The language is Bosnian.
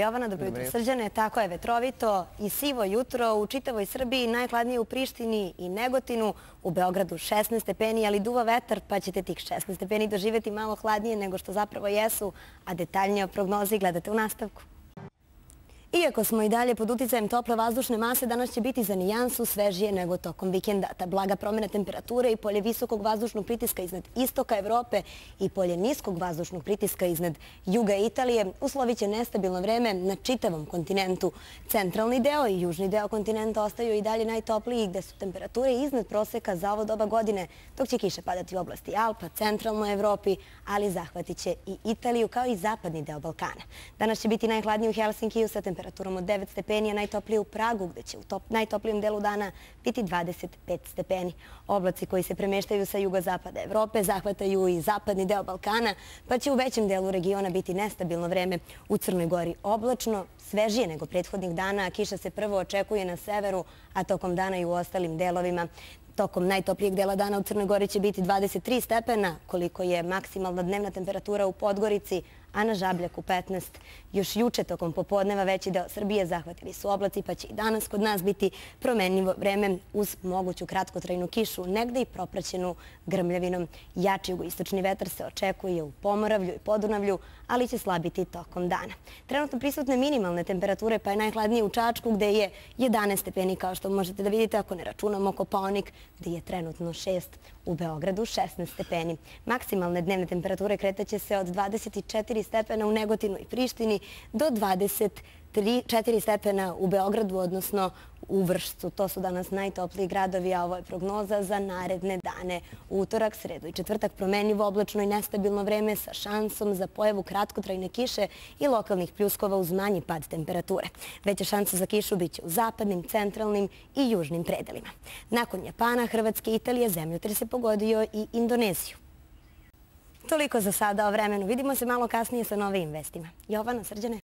Jovana, dobro jutro. Srđane, tako je vetrovito i sivo jutro u čitavoj Srbiji, najhladnije u Prištini i Negotinu, u Beogradu 16 stepeni, ali duva vetar, pa ćete tih 16 stepeni doživjeti malo hladnije nego što zapravo jesu, a detaljnije o prognozi gledate u nastavku. Iako smo i dalje pod uticajem tople vazdušne mase, danas će biti za nijansu svežije nego tokom vikenda. Ta blaga promjena temperature i polje visokog vazdušnog pritiska iznad istoka Evrope i polje niskog vazdušnog pritiska iznad juga Italije uslovit će nestabilno vreme na čitavom kontinentu. Centralni deo i južni deo kontinenta ostaju i dalje najtopliji gde su temperature iznad proseka za ovo doba godine, dok će kiše padati u oblasti Alpa, centralnoj Evropi, ali zahvatit će i Italiju kao i zapadni deo Balkana. Danas će biti najhladniji u Helsinkiju sa temperaturom temperaturom od 9 stepeni, a najtoplije u Pragu, gde će u najtoplijem delu dana biti 25 stepeni. Oblaci koji se premeštaju sa jugozapada Evrope zahvataju i zapadni deo Balkana, pa će u većem delu regiona biti nestabilno vreme. U Crnoj gori oblačno, svežije nego prethodnih dana, a kiša se prvo očekuje na severu, a tokom dana i u ostalim delovima. Tokom najtoplijeg dela dana u Crnoj gori će biti 23 stepena, koliko je maksimalna dnevna temperatura u Podgorici, a na Žabljaku 15. Još juče tokom popodneva veći deo Srbije zahvatili su oblaci, pa će i danas kod nas biti promenljivo vreme uz moguću kratkotrajnu kišu, negde i propraćenu grmljavinom. Jači jugoistočni vetar se očekuje u Pomoravlju i Podunavlju, ali će slabiti tokom dana. Trenutno prisutne minimalne temperature pa je najhladnije u Čačku gde je 11 stepeni kao što možete da vidite ako ne računamo Koponik gdje je trenutno 6 u Beogradu 16 stepeni. Maksimalne dnevne temperature kretaće se od 24 stepena u Negotinu i Prištini do 24 stepena u Beogradu, odnosno u Vršcu. To su danas najtopliji gradovi, a ovo je prognoza za naredne dane. Utorak, sredu i četvrtak promenljivo oblačno i nestabilno vreme sa šansom za pojavu kratkotrajne kiše i lokalnih pljuskova uz manji pad temperature. Veća šansa za kišu biće u zapadnim, centralnim i južnim predelima. Nakon Japana, Hrvatske i Italije zemljotre se pogodio i Indoneziju. Toliko za sada o vremenu. Vidimo se malo kasnije sa novim vestima. Jovana, srđane.